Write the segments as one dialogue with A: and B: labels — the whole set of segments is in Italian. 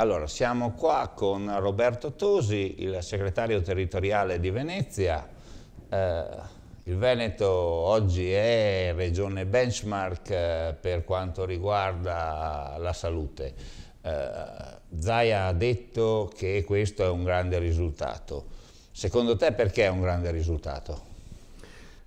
A: Allora, siamo qua con Roberto Tosi, il segretario territoriale di Venezia. Eh, il Veneto oggi è regione benchmark eh, per quanto riguarda la salute. Eh, Zaia ha detto che questo è un grande risultato. Secondo te perché è un grande risultato?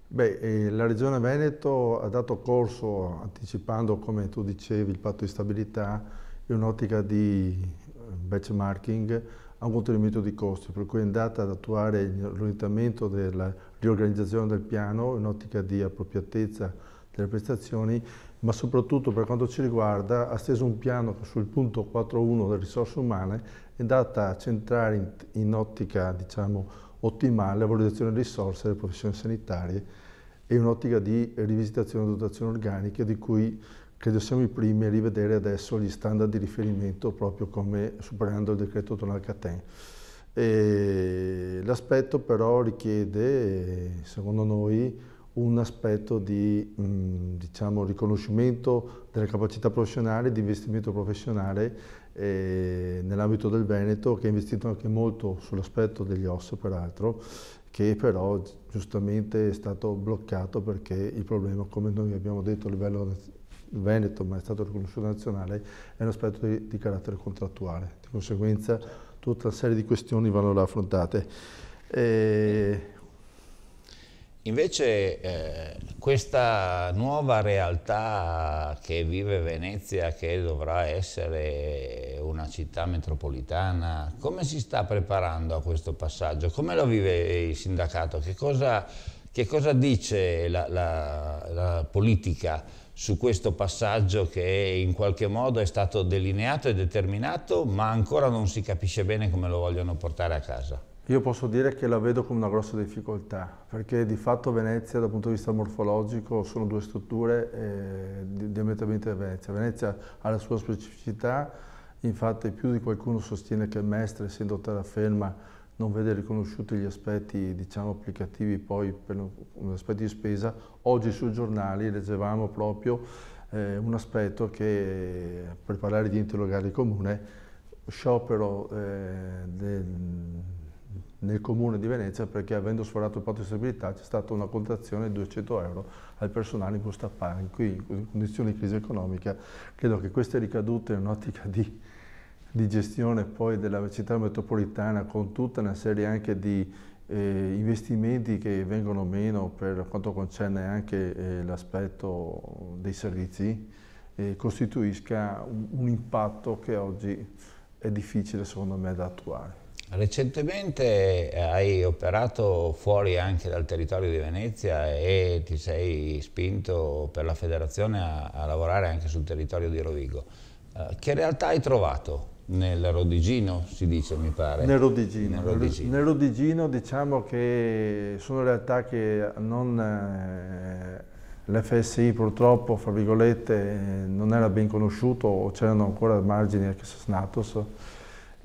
B: Beh, eh, la Regione Veneto ha dato corso, anticipando, come tu dicevi, il patto di stabilità in un'ottica di benchmarking a un contenimento di costi, per cui è andata ad attuare l'orientamento della riorganizzazione del piano in ottica di appropriatezza delle prestazioni, ma soprattutto per quanto ci riguarda ha steso un piano sul punto 4.1 delle risorse umane è andata a centrare in, in ottica diciamo, ottimale la valorizzazione delle risorse delle professioni sanitarie e un'ottica di rivisitazione delle dotazioni organiche di cui credo siamo i primi a rivedere adesso gli standard di riferimento proprio come superando il decreto tonal Caten. L'aspetto però richiede, secondo noi, un aspetto di mh, diciamo, riconoscimento delle capacità professionali, di investimento professionale eh, nell'ambito del Veneto, che ha investito anche molto sull'aspetto degli OS peraltro, che però giustamente è stato bloccato perché il problema, come noi abbiamo detto a livello Veneto, ma è stato riconosciuto nazionale, è un aspetto di, di carattere contrattuale. Di conseguenza tutta una serie di questioni vanno affrontate. E...
A: Invece eh, questa nuova realtà che vive Venezia, che dovrà essere una città metropolitana, come si sta preparando a questo passaggio? Come lo vive il sindacato? Che cosa, che cosa dice la, la, la politica? su questo passaggio che in qualche modo è stato delineato e determinato, ma ancora non si capisce bene come lo vogliono portare a casa.
B: Io posso dire che la vedo come una grossa difficoltà, perché di fatto Venezia dal punto di vista morfologico sono due strutture eh, diametralmente Venezia. Venezia ha la sua specificità, infatti più di qualcuno sostiene che Mestre, essendo terraferma, non vede riconosciuti gli aspetti diciamo, applicativi poi per aspetti di spesa. Oggi sui giornali leggevamo proprio eh, un aspetto che per parlare di enti locali comune sciopero eh, del, nel comune di Venezia perché avendo sforato il patto di stabilità c'è stata una contrazione di 200 euro al personale in paga. In cui in condizioni di crisi economica credo che queste ricadute in un'ottica di di gestione poi della città metropolitana con tutta una serie anche di eh, investimenti che vengono meno per quanto concerne anche eh, l'aspetto dei servizi, eh, costituisca un, un impatto che oggi è difficile secondo me da attuare.
A: Recentemente hai operato fuori anche dal territorio di Venezia e ti sei spinto per la federazione a, a lavorare anche sul territorio di Rovigo. Uh, che realtà hai trovato nel Rodigino si dice mi pare.
B: Nel Rodigino. Nel Rodigino. Nel Rodigino diciamo che sono realtà che non... Eh, L'FSI purtroppo, fra virgolette, non era ben conosciuto o c'erano ancora margini a Snatos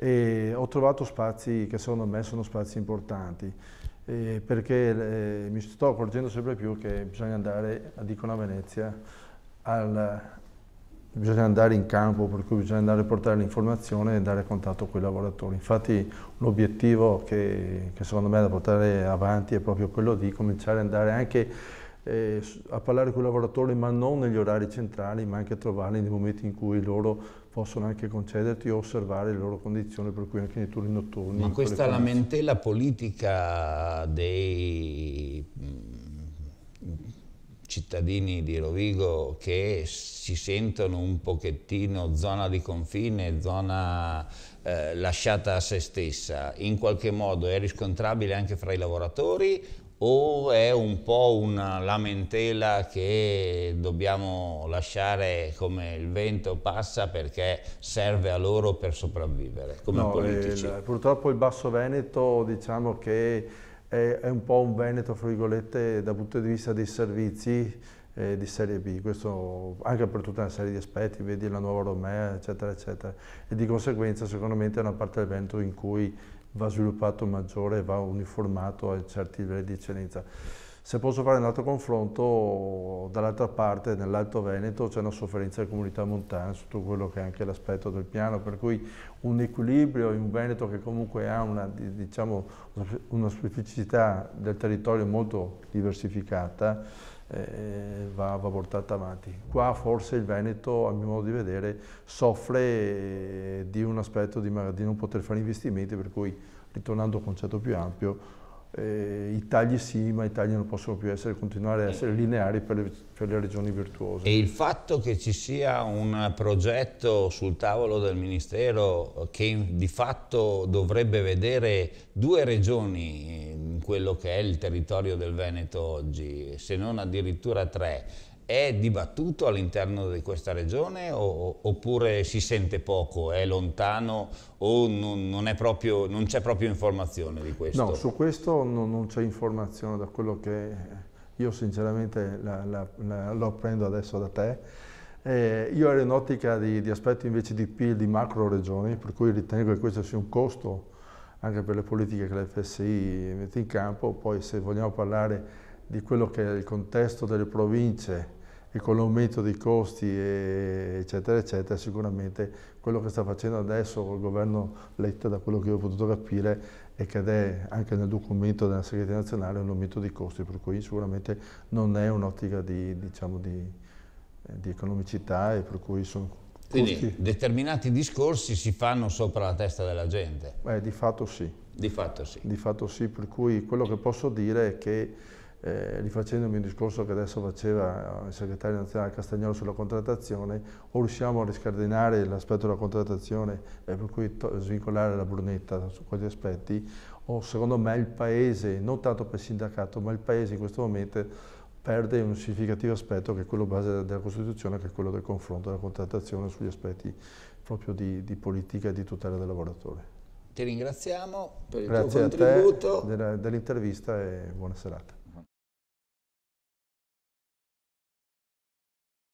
B: e ho trovato spazi che secondo me sono spazi importanti eh, perché eh, mi sto accorgendo sempre più che bisogna andare, dicono a Venezia, al, bisogna andare in campo, per cui bisogna andare a portare l'informazione e dare contatto con i lavoratori. Infatti l'obiettivo che, che, secondo me è da portare avanti è proprio quello di cominciare ad andare anche eh, a parlare con i lavoratori, ma non negli orari centrali, ma anche a trovarli nei momenti in cui loro possono anche concederti o osservare le loro condizioni, per cui anche nei turni notturni.
A: Ma questa lamentela politica dei cittadini di Rovigo che si sentono un pochettino zona di confine, zona eh, lasciata a se stessa, in qualche modo è riscontrabile anche fra i lavoratori o è un po' una lamentela che dobbiamo lasciare come il vento passa perché serve a loro per sopravvivere come no, politici?
B: Il, purtroppo il Basso Veneto diciamo che è, è un po' un Veneto, fra virgolette, dal punto di vista dei servizi eh, di serie B, questo anche per tutta una serie di aspetti, vedi la nuova Romea, eccetera, eccetera. E di conseguenza secondo me è una parte del Veneto in cui va sviluppato maggiore, va uniformato a certi livelli di eccellenza. Se posso fare un altro confronto, dall'altra parte, nell'Alto Veneto, c'è una sofferenza delle comunità montane sotto quello che è anche l'aspetto del piano, per cui un equilibrio in un Veneto che comunque ha una, diciamo, una specificità del territorio molto diversificata, eh, va, va, portata avanti. Qua forse il Veneto, a mio modo di vedere, soffre di un aspetto di, di non poter fare investimenti, per cui, ritornando a un concetto più ampio, eh, i tagli sì, ma i tagli non possono più essere, continuare a essere lineari per le, per le, regioni virtuose.
A: E il fatto che ci sia un progetto sul tavolo del Ministero che di fatto dovrebbe vedere due regioni in quello che è il territorio del Veneto oggi, se non addirittura tre, è dibattuto all'interno di questa regione o, oppure si sente poco, è lontano o non, non, non c'è proprio informazione di questo?
B: No, su questo non, non c'è informazione da quello che io sinceramente la, la, la, lo apprendo adesso da te. Eh, io ero in ottica di, di aspetti invece di PIL di macro regioni, per cui ritengo che questo sia un costo anche per le politiche che l'FSI mette in campo, poi se vogliamo parlare di quello che è il contesto delle province e con l'aumento dei costi eccetera eccetera sicuramente quello che sta facendo adesso il governo Letta da quello che ho potuto capire è che è anche nel documento della segreteria nazionale un aumento dei costi per cui sicuramente non è un'ottica di, diciamo, di, di, economicità e per cui sono
A: quindi determinati discorsi si fanno sopra la testa della gente?
B: Eh, di fatto sì.
A: Di fatto sì.
B: Di fatto sì, per cui quello che posso dire è che eh, rifacendomi un discorso che adesso faceva il segretario nazionale Castagnolo sulla contrattazione, o riusciamo a riscardinare l'aspetto della contrattazione e per cui svincolare la brunetta su quegli aspetti, o secondo me il Paese, non tanto per il sindacato, ma il Paese in questo momento perde un significativo aspetto che è quello base della Costituzione, che è quello del confronto della contrattazione sugli aspetti proprio di, di politica e di tutela del lavoratore.
A: Ti ringraziamo per il
B: Grazie
A: tuo contributo.
B: Grazie a te dell'intervista e buona serata.